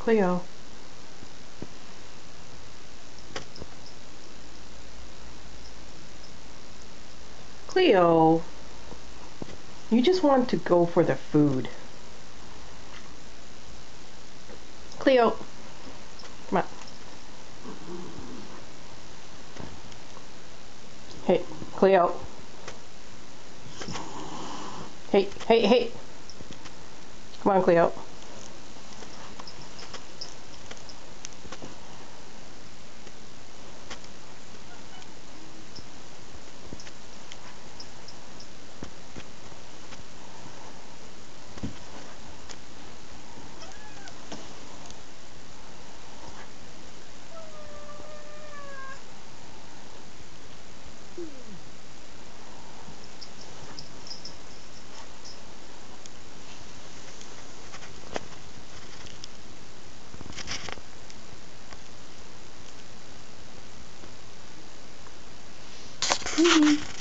Cleo. Cleo, you just want to go for the food. Cleo, come on. Hey, Cleo. Hey, hey, hey. Come on, Cleo. Mm-hmm.